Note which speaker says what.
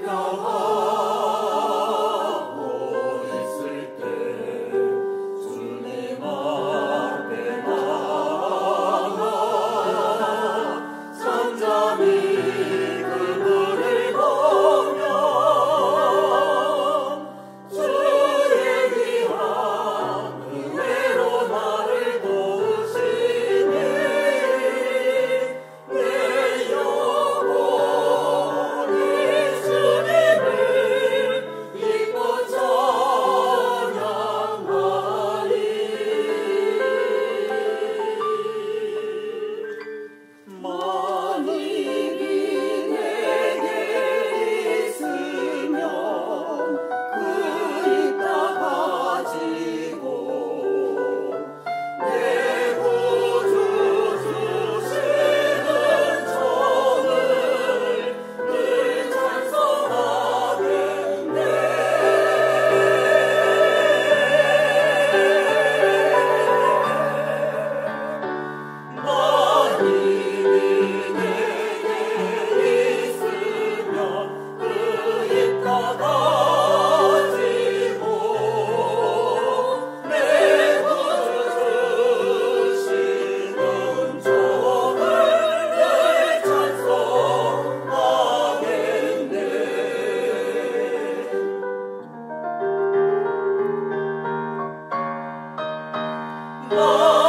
Speaker 1: no Oh.